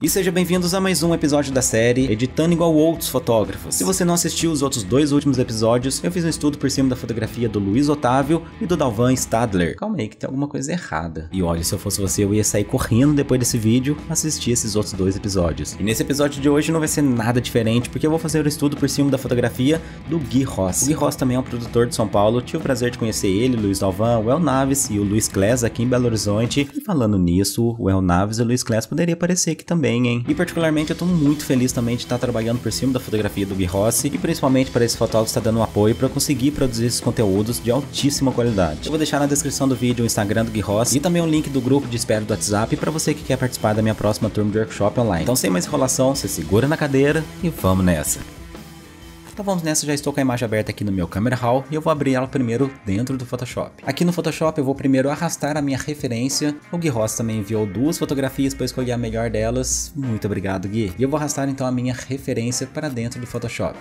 E sejam bem-vindos a mais um episódio da série Editando Igual Outros Fotógrafos. Se você não assistiu os outros dois últimos episódios, eu fiz um estudo por cima da fotografia do Luiz Otávio e do Dalvan Stadler. Calma aí que tem alguma coisa errada. E olha, se eu fosse você, eu ia sair correndo depois desse vídeo assistir esses outros dois episódios. E nesse episódio de hoje não vai ser nada diferente, porque eu vou fazer o um estudo por cima da fotografia do Gui Ross. O Gui Ross também é um produtor de São Paulo, tive o prazer de conhecer ele, Luiz Dalvan, o El Naves e o Luiz Kless aqui em Belo Horizonte. E falando nisso, o El Naves e o Luiz Kless poderia aparecer aqui também, hein? E particularmente eu tô muito feliz também de estar trabalhando por cima da fotografia do Gui Rossi e principalmente para esse fotógrafo estar dando um apoio para conseguir produzir esses conteúdos de altíssima qualidade. Eu vou deixar na descrição do vídeo o Instagram do Gui Rossi e também um link do grupo de espera do WhatsApp para você que quer participar da minha próxima turma de workshop online. Então sem mais enrolação, você segura na cadeira e vamos nessa. Então vamos nessa, já estou com a imagem aberta aqui no meu Camera Raw e eu vou abrir ela primeiro dentro do Photoshop. Aqui no Photoshop eu vou primeiro arrastar a minha referência. O Gui Ross também enviou duas fotografias para escolher a melhor delas. Muito obrigado Gui. E eu vou arrastar então a minha referência para dentro do Photoshop.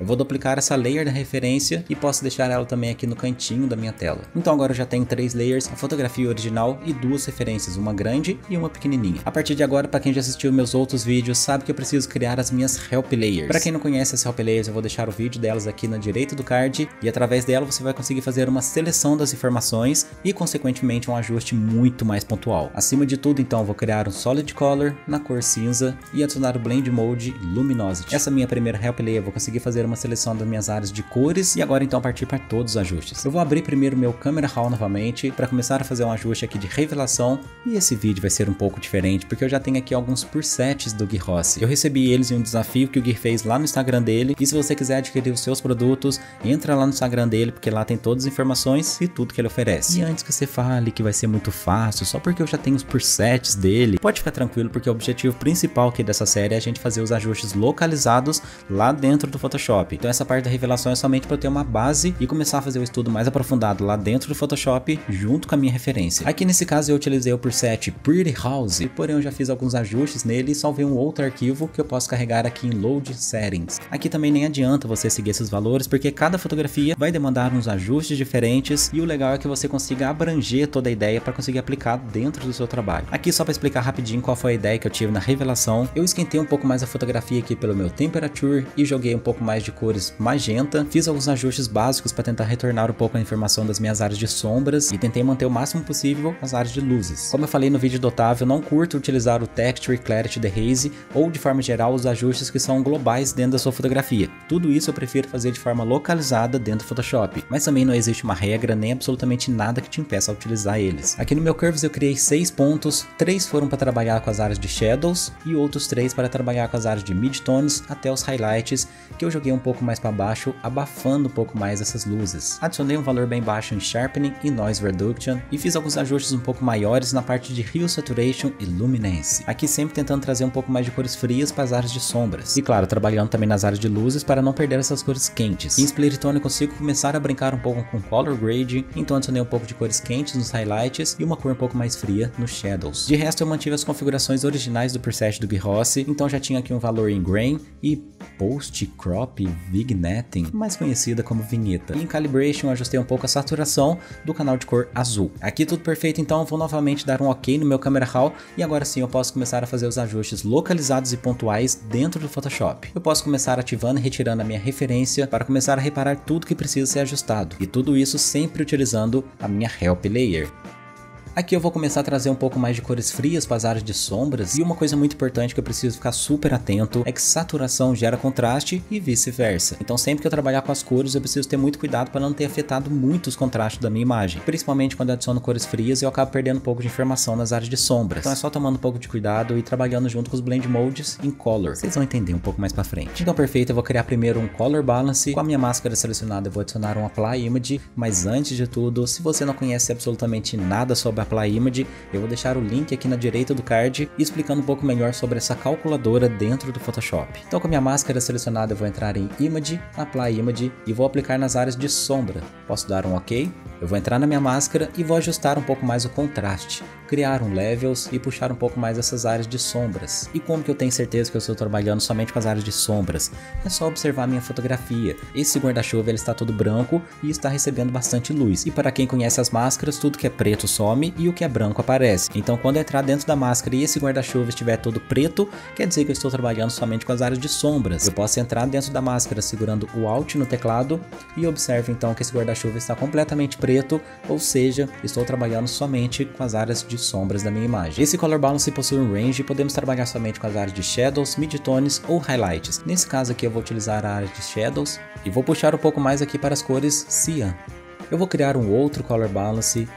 Eu vou duplicar essa layer da referência e posso deixar ela também aqui no cantinho da minha tela. Então agora eu já tenho três layers, a fotografia original e duas referências, uma grande e uma pequenininha. A partir de agora, para quem já assistiu meus outros vídeos, sabe que eu preciso criar as minhas help layers. Para quem não conhece as help layers, eu vou deixar o vídeo delas aqui na direita do card e através dela você vai conseguir fazer uma seleção das informações e consequentemente um ajuste muito mais pontual. Acima de tudo, então, vou criar um Solid Color na cor cinza e adicionar o Blend Mode Luminosity. Essa minha primeira help layer eu vou conseguir fazer uma seleção das minhas áreas de cores e agora então partir para todos os ajustes. Eu vou abrir primeiro meu Camera Raw novamente para começar a fazer um ajuste aqui de revelação e esse vídeo vai ser um pouco diferente porque eu já tenho aqui alguns presets do Gui Rossi. Eu recebi eles em um desafio que o Gui fez lá no Instagram dele e se você quiser adquirir os seus produtos, entra lá no Instagram dele porque lá tem todas as informações e tudo que ele oferece. E antes que você fale que vai ser muito fácil só porque eu já tenho os presets dele, pode ficar tranquilo porque o objetivo principal aqui dessa série é a gente fazer os ajustes localizados lá dentro do Photoshop. Então essa parte da revelação é somente para eu ter uma base e começar a fazer o estudo mais aprofundado lá dentro do Photoshop junto com a minha referência. Aqui nesse caso eu utilizei o preset Pretty House, porém eu já fiz alguns ajustes nele e salvei um outro arquivo que eu posso carregar aqui em Load Settings. Aqui também nem adianta você seguir esses valores porque cada fotografia vai demandar uns ajustes diferentes e o legal é que você consiga abranger toda a ideia para conseguir aplicar dentro do seu trabalho. Aqui só para explicar rapidinho qual foi a ideia que eu tive na revelação, eu esquentei um pouco mais a fotografia aqui pelo meu Temperature e joguei um pouco mais de cores magenta. Fiz alguns ajustes básicos para tentar retornar um pouco a informação das minhas áreas de sombras e tentei manter o máximo possível as áreas de luzes. Como eu falei no vídeo do Otávio, não curto utilizar o Texture Clarity Dehaze ou de forma geral os ajustes que são globais dentro da sua fotografia. Tudo isso eu prefiro fazer de forma localizada dentro do Photoshop, mas também não existe uma regra nem absolutamente nada que te impeça a utilizar eles. Aqui no meu Curves eu criei seis pontos, três foram para trabalhar com as áreas de Shadows e outros três para trabalhar com as áreas de Midtones até os Highlights, que eu joguei um pouco mais para baixo, abafando um pouco mais essas luzes. Adicionei um valor bem baixo em Sharpening e Noise Reduction e fiz alguns ajustes um pouco maiores na parte de Hue Saturation e Luminance. Aqui sempre tentando trazer um pouco mais de cores frias para as áreas de sombras. E claro, trabalhando também nas áreas de luzes para não perder essas cores quentes. Em Splittone eu consigo começar a brincar um pouco com Color Grading, então adicionei um pouco de cores quentes nos highlights e uma cor um pouco mais fria nos shadows. De resto eu mantive as configurações originais do preset do Gui Rossi, então já tinha aqui um valor em Grain e Post Crop Vignetting, mais conhecida como vinheta. E em Calibration eu ajustei um pouco a saturação do canal de cor azul. Aqui tudo perfeito, então eu vou novamente dar um ok no meu Camera Raw e agora sim eu posso começar a fazer os ajustes localizados e pontuais dentro do Photoshop. Eu posso começar ativando e retirando a minha referência para começar a reparar tudo que precisa ser ajustado. E tudo isso sempre utilizando a minha Help Layer. Aqui eu vou começar a trazer um pouco mais de cores frias para as áreas de sombras e uma coisa muito importante que eu preciso ficar super atento é que saturação gera contraste e vice-versa. Então sempre que eu trabalhar com as cores eu preciso ter muito cuidado para não ter afetado muito os contrastes da minha imagem. Principalmente quando eu adiciono cores frias eu acabo perdendo um pouco de informação nas áreas de sombras. Então é só tomando um pouco de cuidado e trabalhando junto com os blend modes em color. Vocês vão entender um pouco mais para frente. Então perfeito, eu vou criar primeiro um color balance. Com a minha máscara selecionada eu vou adicionar um apply image, mas antes de tudo, se você não conhece absolutamente nada sobre Apply Image, eu vou deixar o link aqui na direita do card explicando um pouco melhor sobre essa calculadora dentro do Photoshop. Então com a minha máscara selecionada eu vou entrar em Image, Apply Image e vou aplicar nas áreas de sombra. Posso dar um OK? Eu vou entrar na minha máscara e vou ajustar um pouco mais o contraste, criar um Levels e puxar um pouco mais essas áreas de sombras. E como que eu tenho certeza que eu estou trabalhando somente com as áreas de sombras? É só observar minha fotografia. Esse guarda-chuva ele está todo branco e está recebendo bastante luz. E para quem conhece as máscaras, tudo que é preto some e o que é branco aparece. Então quando eu entrar dentro da máscara e esse guarda-chuva estiver todo preto, quer dizer que eu estou trabalhando somente com as áreas de sombras. Eu posso entrar dentro da máscara segurando o Alt no teclado e observe então que esse guarda-chuva está completamente preto, ou seja, estou trabalhando somente com as áreas de sombras da minha imagem. Esse Color Balance possui um range e podemos trabalhar somente com as áreas de Shadows, Midtones ou Highlights. Nesse caso aqui eu vou utilizar a área de Shadows e vou puxar um pouco mais aqui para as cores Cyan. Eu vou criar um outro Color Balance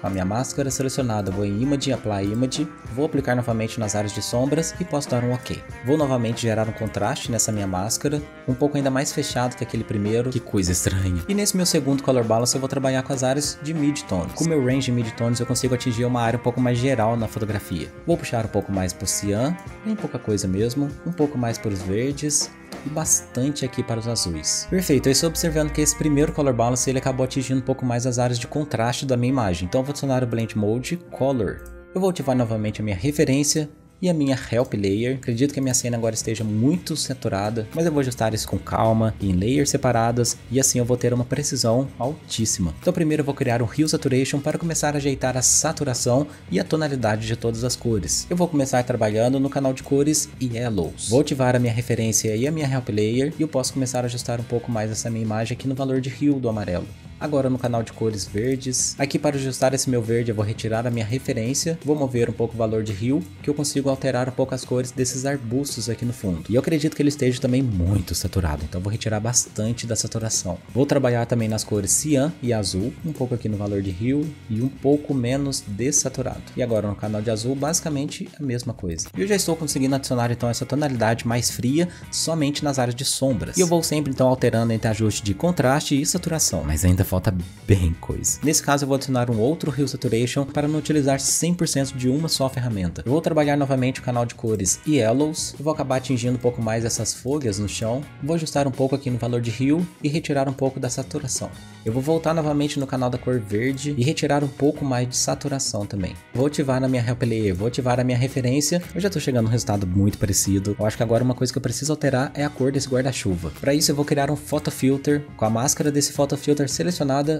com a minha máscara selecionada, vou em Image, Apply Image, vou aplicar novamente nas áreas de sombras e posso dar um OK. Vou novamente gerar um contraste nessa minha máscara, um pouco ainda mais fechado que aquele primeiro, que coisa estranha. E nesse meu segundo Color Balance eu vou trabalhar com as áreas de Midtones. Com meu range de Midtones eu consigo atingir uma área um pouco mais geral na fotografia. Vou puxar um pouco mais para o Cyan, bem pouca coisa mesmo, um pouco mais para os verdes, bastante aqui para os azuis. Perfeito, eu estou observando que esse primeiro Color Balance ele acabou atingindo um pouco mais as áreas de contraste da minha imagem, então eu vou adicionar o Blend Mode Color. Eu vou ativar novamente a minha referência, e a minha Help Layer. Acredito que a minha cena agora esteja muito saturada, mas eu vou ajustar isso com calma, em layers separadas, e assim eu vou ter uma precisão altíssima. Então primeiro eu vou criar um Hue Saturation para começar a ajeitar a saturação e a tonalidade de todas as cores. Eu vou começar trabalhando no canal de cores Yellows. Vou ativar a minha referência e a minha Help Layer, e eu posso começar a ajustar um pouco mais essa minha imagem aqui no valor de Hue do amarelo. Agora no canal de cores verdes. Aqui para ajustar esse meu verde eu vou retirar a minha referência, vou mover um pouco o valor de rio, que eu consigo alterar um pouco as cores desses arbustos aqui no fundo. E eu acredito que ele esteja também muito saturado, então vou retirar bastante da saturação. Vou trabalhar também nas cores cian e azul, um pouco aqui no valor de rio e um pouco menos desaturado. E agora no canal de azul basicamente a mesma coisa. Eu já estou conseguindo adicionar então essa tonalidade mais fria somente nas áreas de sombras. E eu vou sempre então alterando entre ajuste de contraste e saturação, mas ainda falta bem coisa. Nesse caso eu vou adicionar um outro Hue Saturation para não utilizar 100% de uma só ferramenta. Eu vou trabalhar novamente o canal de cores Yellows, eu vou acabar atingindo um pouco mais essas folhas no chão, vou ajustar um pouco aqui no valor de Hue e retirar um pouco da saturação. Eu vou voltar novamente no canal da cor verde e retirar um pouco mais de saturação também. Vou ativar na minha Help Layer, vou ativar a minha referência, eu já estou chegando a um resultado muito parecido. Eu acho que agora uma coisa que eu preciso alterar é a cor desse guarda-chuva. Para isso eu vou criar um Photo Filter, com a máscara desse Photo Filter selecionada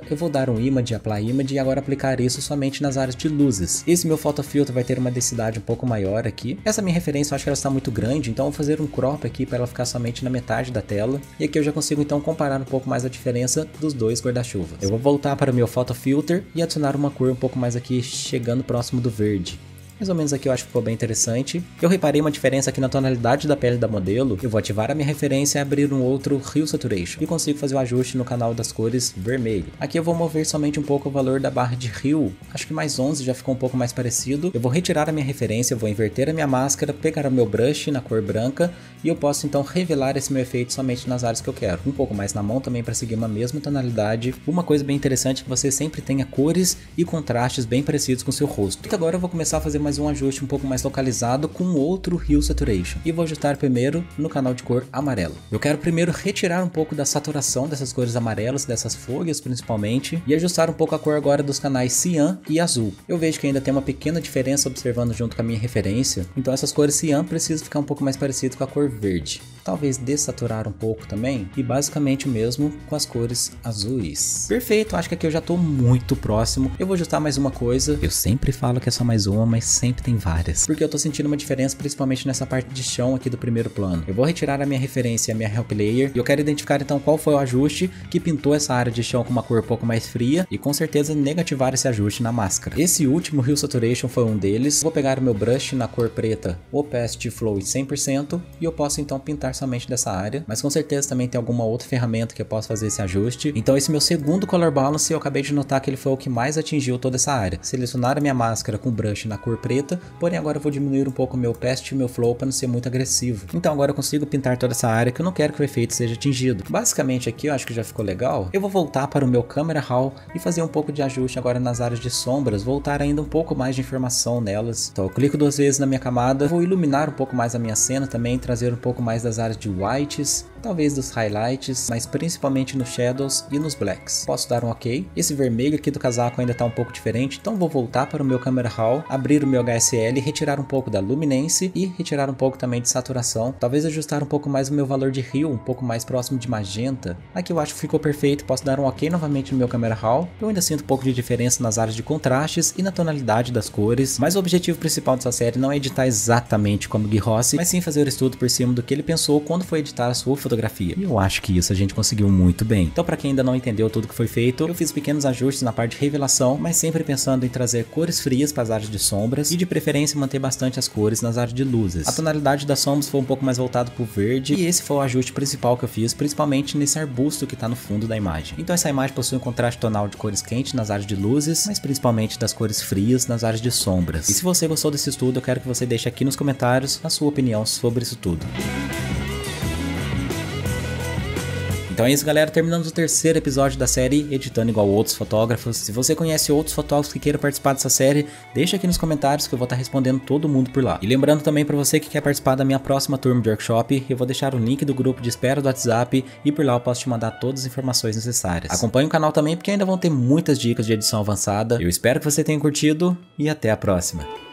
eu vou dar um image, apply image e agora aplicar isso somente nas áreas de luzes. Esse meu photo filter vai ter uma densidade um pouco maior aqui. Essa minha referência eu acho que ela está muito grande, então vou fazer um crop aqui para ela ficar somente na metade da tela. E aqui eu já consigo então comparar um pouco mais a diferença dos dois guarda-chuvas. Eu vou voltar para o meu photo filter e adicionar uma cor um pouco mais aqui chegando próximo do verde. Mais ou menos aqui eu acho que ficou bem interessante. Eu reparei uma diferença aqui na tonalidade da pele da modelo. Eu vou ativar a minha referência e abrir um outro Hue Saturation. E consigo fazer o ajuste no canal das cores vermelho. Aqui eu vou mover somente um pouco o valor da barra de Hue. Acho que mais 11 já ficou um pouco mais parecido. Eu vou retirar a minha referência, vou inverter a minha máscara, pegar o meu brush na cor branca. E eu posso então revelar esse meu efeito somente nas áreas que eu quero. Um pouco mais na mão também para seguir uma mesma tonalidade. Uma coisa bem interessante é que você sempre tenha cores e contrastes bem parecidos com o seu rosto. E agora eu vou começar a fazer mais um ajuste um pouco mais localizado com outro Hue Saturation. E vou ajustar primeiro no canal de cor amarelo. Eu quero primeiro retirar um pouco da saturação dessas cores amarelas, dessas folhas principalmente, e ajustar um pouco a cor agora dos canais cian e azul. Eu vejo que ainda tem uma pequena diferença observando junto com a minha referência, então essas cores cian precisam ficar um pouco mais parecido com a cor verde talvez dessaturar um pouco também, e basicamente o mesmo com as cores azuis. Perfeito, acho que aqui eu já estou muito próximo. Eu vou ajustar mais uma coisa. Eu sempre falo que é só mais uma, mas sempre tem várias. Porque eu estou sentindo uma diferença, principalmente nessa parte de chão aqui do primeiro plano. Eu vou retirar a minha referência, a minha Help Layer, e eu quero identificar então qual foi o ajuste que pintou essa área de chão com uma cor um pouco mais fria, e com certeza negativar esse ajuste na máscara. Esse último Hue Saturation foi um deles. Vou pegar o meu brush na cor preta, Opacity Flow 100%, e eu posso então pintar somente dessa área, mas com certeza também tem alguma outra ferramenta que eu possa fazer esse ajuste. Então esse meu segundo Color Balance, eu acabei de notar que ele foi o que mais atingiu toda essa área. Selecionar a minha máscara com brush na cor preta, porém agora eu vou diminuir um pouco meu Past e meu Flow para não ser muito agressivo. Então agora eu consigo pintar toda essa área que eu não quero que o efeito seja atingido. Basicamente aqui eu acho que já ficou legal. Eu vou voltar para o meu Camera Raw e fazer um pouco de ajuste agora nas áreas de sombras, voltar ainda um pouco mais de informação nelas. Então eu clico duas vezes na minha camada, vou iluminar um pouco mais a minha cena também, trazer um pouco mais das áreas de whites talvez dos highlights, mas principalmente nos shadows e nos blacks. Posso dar um ok. Esse vermelho aqui do casaco ainda está um pouco diferente, então vou voltar para o meu camera raw, abrir o meu HSL, retirar um pouco da luminance e retirar um pouco também de saturação. Talvez ajustar um pouco mais o meu valor de rio, um pouco mais próximo de magenta. Aqui eu acho que ficou perfeito, posso dar um ok novamente no meu camera raw. Eu ainda sinto um pouco de diferença nas áreas de contrastes e na tonalidade das cores, mas o objetivo principal dessa série não é editar exatamente como Gui Rossi, mas sim fazer o estudo por cima do que ele pensou quando foi editar a sua fotografia. E eu acho que isso a gente conseguiu muito bem. Então para quem ainda não entendeu tudo que foi feito, eu fiz pequenos ajustes na parte de revelação, mas sempre pensando em trazer cores frias para as áreas de sombras e de preferência manter bastante as cores nas áreas de luzes. A tonalidade das sombras foi um pouco mais voltado para o verde e esse foi o ajuste principal que eu fiz, principalmente nesse arbusto que está no fundo da imagem. Então essa imagem possui um contraste tonal de cores quentes nas áreas de luzes, mas principalmente das cores frias nas áreas de sombras. E se você gostou desse estudo, eu quero que você deixe aqui nos comentários a sua opinião sobre isso tudo. Então é isso, galera. Terminamos o terceiro episódio da série Editando Igual Outros Fotógrafos. Se você conhece outros fotógrafos que queiram participar dessa série, deixa aqui nos comentários que eu vou estar respondendo todo mundo por lá. E lembrando também para você que quer participar da minha próxima turma de workshop, eu vou deixar o link do grupo de espera do WhatsApp e por lá eu posso te mandar todas as informações necessárias. Acompanhe o canal também porque ainda vão ter muitas dicas de edição avançada. Eu espero que você tenha curtido e até a próxima.